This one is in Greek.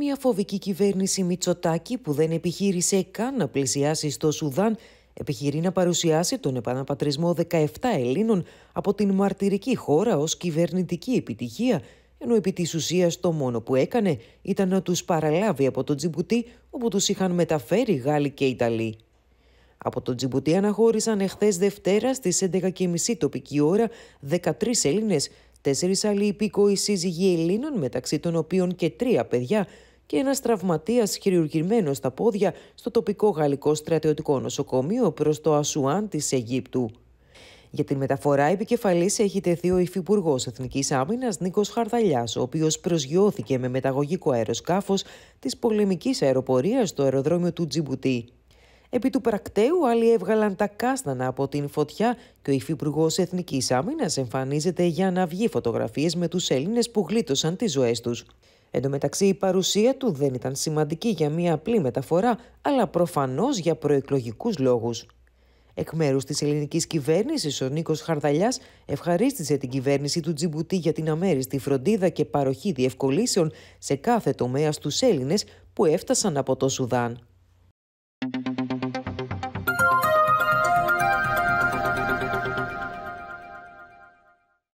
Μια φοβική κυβέρνηση Μητσοτάκη που δεν επιχείρησε καν να πλησιάσει στο Σουδάν επιχειρεί να παρουσιάσει τον επαναπατρισμό 17 Ελλήνων από την μαρτυρική χώρα ως κυβερνητική επιτυχία ενώ επί της ουσίας το μόνο που έκανε ήταν να τους παραλάβει από το Τζιμπουτί όπου τους είχαν μεταφέρει Γάλλοι και Ιταλοί. Από το Τζιμπουτί αναχώρησαν εχθές Δευτέρα στις 11.30 τοπική ώρα 13 Έλληνες, τέσσερις άλλοι υπήκοοι σύζυγοι Ελλήνων μεταξύ των οποίων και τρία παιδιά και ένας τραυματίας χειρουργημένος στα πόδια στο τοπικό γαλλικό στρατιωτικό νοσοκομείο προς το Ασουάν της Αιγύπτου. Για την μεταφορά επικεφαλής έχει τεθεί ο Υφυπουργός Εθνικής Άμυνας Νίκος Χαρδαλιάς, ο οποίος προσγειώθηκε με μεταγωγικό αεροσκάφος της πολεμικής αεροπορίας στο αεροδρόμιο του Τζιμπουτί. Επί του πρακτέου, άλλοι έβγαλαν τα κάστανα από την φωτιά και ο Υφυπουργός Εθνικής Άμυνας εμφανίζεται για να βγει φωτογραφίες με τους Έλληνες που γλίτωσαν τις ζωές τους. Εν τω μεταξύ, η παρουσία του δεν ήταν σημαντική για μία απλή μεταφορά, αλλά προφανώς για προεκλογικούς λόγους. Εκ μέρους της ελληνικής κυβέρνησης, ο Νίκος Χαρδαλιάς ευχαρίστησε την κυβέρνηση του Τζιμπουτί για την αμέριστη φροντίδα και παροχή διευκολύσεων σε κάθε τομέα στους Έλληνες που έφτασαν από το Σουδάν.